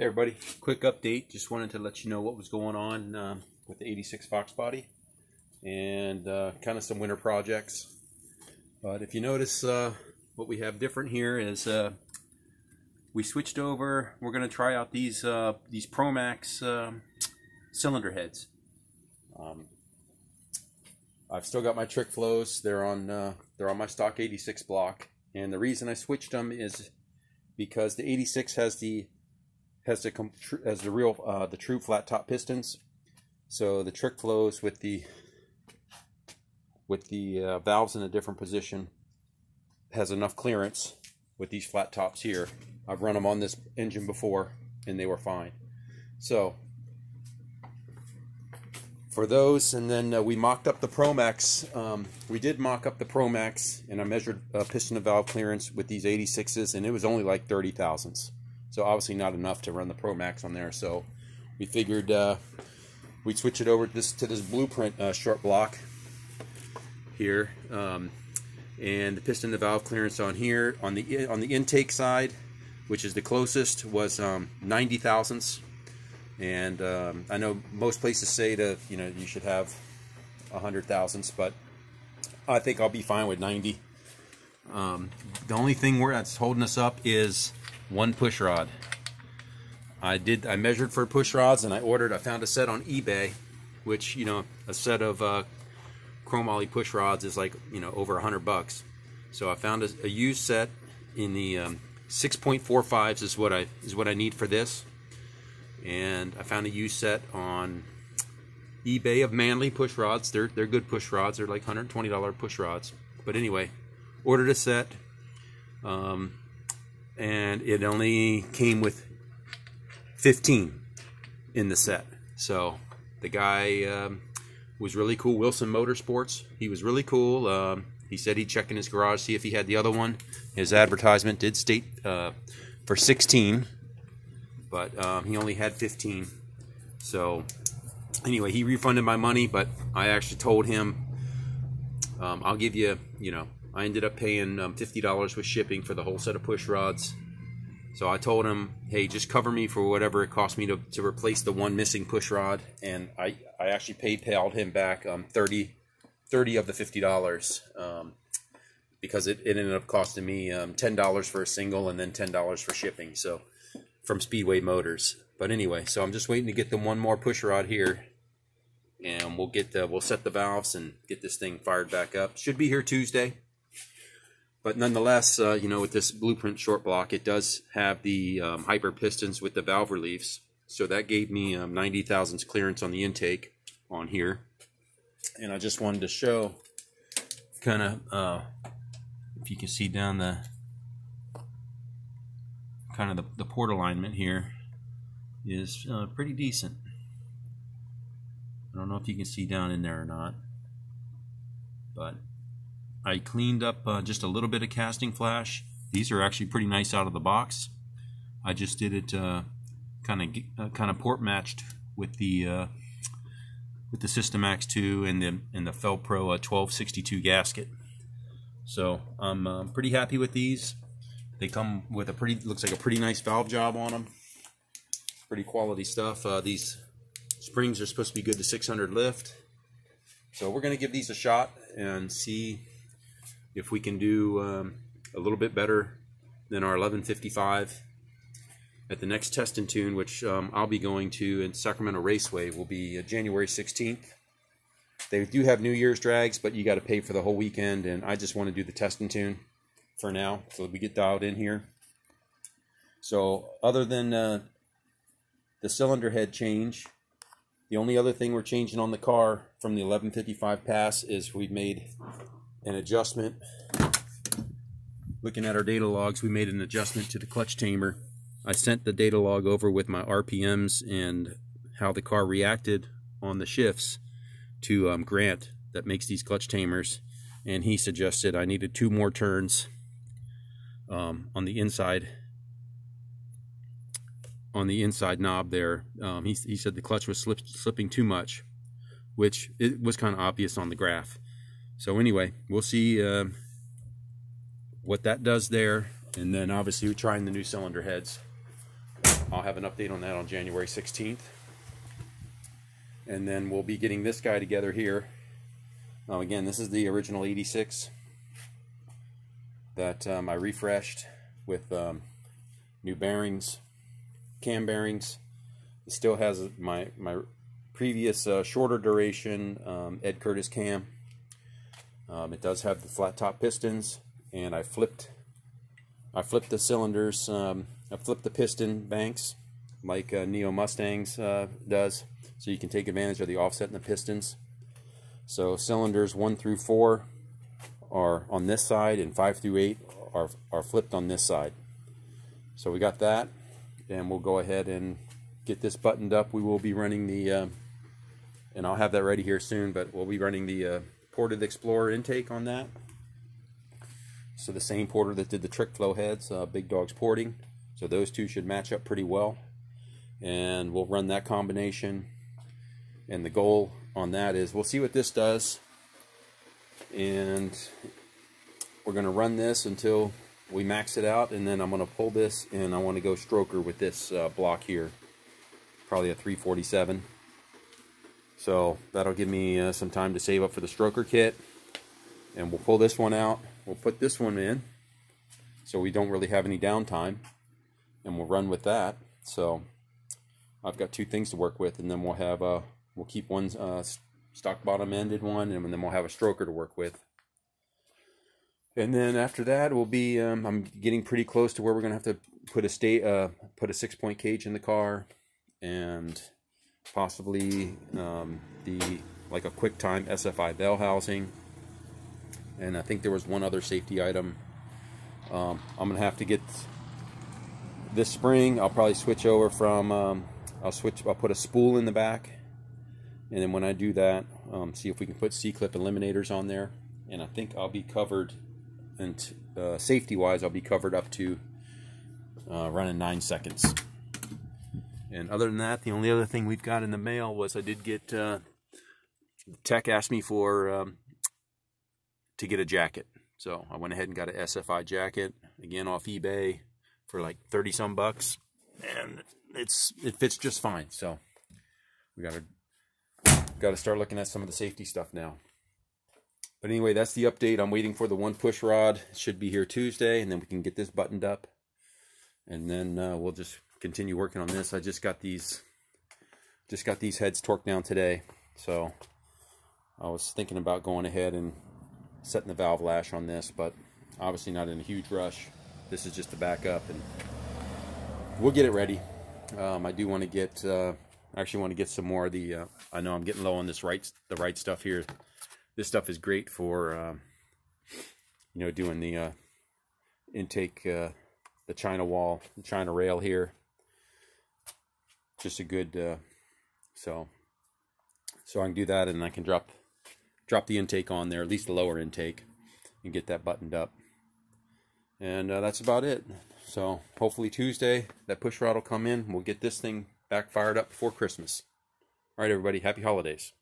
Hey everybody, quick update. Just wanted to let you know what was going on um, with the 86 Fox body and uh, kind of some winter projects. But if you notice, uh, what we have different here is uh, we switched over. We're going to try out these uh, these ProMaxx um, cylinder heads. Um, I've still got my trick flows. They're on uh, they're on my stock 86 block, and the reason I switched them is because the 86 has the has the has the real uh, the true flat top pistons. So the trick flows with the with the uh, valves in a different position has enough clearance with these flat tops here. I've run them on this engine before and they were fine. So for those and then uh, we mocked up the ProMaxx. Um, we did mock up the ProMaxx and I measured uh, piston to valve clearance with these 86s and it was only like 30 thousandths. So obviously not enough to run the ProMaxx on there. So we figured uh, we'd switch it over to this, to this blueprint uh, short block here. Um, and the piston to valve clearance on here on the on the intake side, which is the closest, was um, 90 thousandths. And um, I know most places say to you know you should have 100 thousandths, but I think I'll be fine with 90. Um, the only thing where that's holding us up is one push rod. I did. I measured for push rods, and I ordered. I found a set on eBay, which you know, a set of uh, chromoly push rods is like you know over a hundred bucks. So I found a, a, used set in the um, 6.45s is what I is what I need for this, and I found a used set on eBay of Manley push rods. They're they're good push rods. They're like $120 push rods. But anyway, ordered a set. Um, and it only came with 15 in the set. So the guy um, was really cool. Wilson Motorsports. He was really cool. Um, he said he'd check in his garage, see if he had the other one. His advertisement did state uh, for 16, but um, he only had 15. So anyway, he refunded my money, but I actually told him um, I'll give you, you know, I ended up paying um, $50 with shipping for the whole set of push rods. So I told him, hey, just cover me for whatever it cost me to, to replace the one missing push rod. And I, I actually paid him back um, 30, 30 of the $50 um, because it, it ended up costing me um, $10 for a single and then $10 for shipping. So from Speedway Motors. But anyway, so I'm just waiting to get the one more push rod here and we'll get the, we'll set the valves and get this thing fired back up. Should be here Tuesday. But nonetheless, uh, you know, with this blueprint short block, it does have the um, hyper pistons with the valve reliefs. So that gave me um, 90 thousandths clearance on the intake on here. And I just wanted to show kind of, uh, if you can see down the, kind of the, the port alignment here is uh, pretty decent. I don't know if you can see down in there or not, but I cleaned up uh, just a little bit of casting flash. These are actually pretty nice out of the box. I just did it kind of kind of port matched with the uh, with the Systemax 2 and the and the Fel-Pro 1262 uh, gasket. So I'm uh, pretty happy with these. They come with a pretty looks like a pretty nice valve job on them. Pretty quality stuff. Uh, these springs are supposed to be good to 600 lift. So we're going to give these a shot and see if we can do um, a little bit better than our 1155 at the next test and tune, which um, I'll be going to in Sacramento Raceway, will be uh, January 16th. They do have New Year's drags, but you got to pay for the whole weekend, and I just want to do the test and tune for now, so we get dialed in here. So other than uh, the cylinder head change, the only other thing we're changing on the car from the 1155 pass is we've made an adjustment. Looking at our data logs, we made an adjustment to the clutch tamer. I sent the data log over with my RPMs and how the car reacted on the shifts to um, Grant that makes these clutch tamers. And he suggested I needed two more turns um, on the inside on the inside knob there. Um, he, he said the clutch was slip, slipping too much, which it was kind of obvious on the graph. So anyway, we'll see uh, what that does there. And then obviously we're trying the new cylinder heads. I'll have an update on that on January 16th. And then we'll be getting this guy together here. Now again, this is the original 86 that um, I refreshed with um, new bearings, cam bearings. It still has my, my previous uh, shorter duration um, Ed Curtis cam. Um, it does have the flat top pistons and I flipped I flipped the cylinders um, I flipped the piston banks like uh, Neo Mustangs uh, does. So you can take advantage of the offset in the pistons. So cylinders 1 through 4 are on this side and 5 through 8 are, are flipped on this side. So we got that and we'll go ahead and get this buttoned up. We will be running the uh, and I'll have that ready here soon but we'll be running the uh, ported Explorer intake on that. So the same porter that did the trick flow heads, uh, Big Dog's porting. So those two should match up pretty well. And we'll run that combination. And the goal on that is we'll see what this does. And we're going to run this until we max it out. And then I'm going to pull this and I want to go stroker with this uh, block here. Probably a 347. So that'll give me uh, some time to save up for the stroker kit. And we'll pull this one out. We'll put this one in so we don't really have any downtime. And we'll run with that. So I've got two things to work with and then we'll have a, uh, we'll keep one uh, stock bottom ended one and then we'll have a stroker to work with. And then after that we'll be, um, I'm getting pretty close to where we're going to have to put a state, uh, put a six point cage in the car and possibly um, the like a QuickTime SFI bell housing. And I think there was one other safety item. Um, I'm gonna have to get this spring I'll probably switch over from um, I'll switch I'll put a spool in the back. And then when I do that um, see if we can put C-clip eliminators on there. And I think I'll be covered and uh, safety wise I'll be covered up to uh, running nine seconds and other than that, the only other thing we've got in the mail was I did get, uh, Tech asked me for, um, to get a jacket. So I went ahead and got a SFI jacket, again off eBay for like 30 some bucks. And it's it fits just fine. So we got to got to start looking at some of the safety stuff now. But anyway, that's the update. I'm waiting for the one push rod. It should be here Tuesday, and then we can get this buttoned up. And then uh, we'll just continue working on this. I just got these just got these heads torqued down today. So I was thinking about going ahead and setting the valve lash on this, but obviously not in a huge rush. This is just a backup and we'll get it ready. Um, I do want to get, uh, I actually want to get some more of the, uh, I know I'm getting low on this right, the right stuff here. This stuff is great for, um, you know, doing the uh, intake, uh, the China wall, the China rail here just a good uh, so so I can do that and I can drop drop the intake on there at least the lower intake and get that buttoned up. And uh, that's about it. So hopefully Tuesday that push rod will come in we'll get this thing back fired up before Christmas. All right everybody happy holidays